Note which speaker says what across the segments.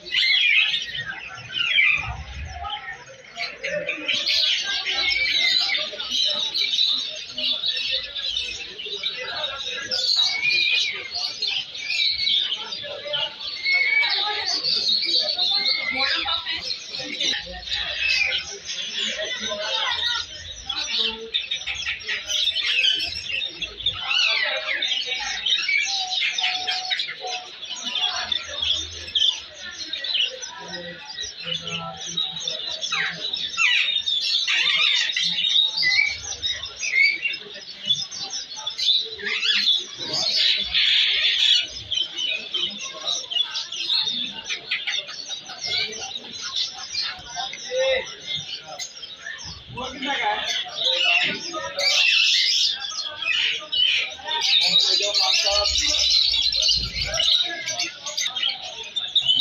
Speaker 1: you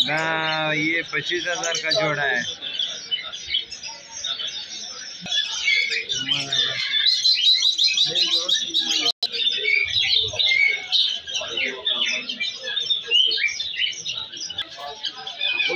Speaker 1: ना ये पच्चीस हज़ार का जोड़ा है। वो